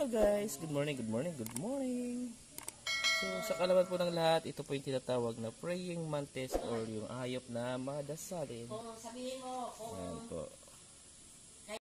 Hello guys! Good morning, good morning, good morning! So, sa kalaman po ng lahat, ito po yung tinatawag na praying mantis or yung hayop na madasalin. Kung sabihin mo, kung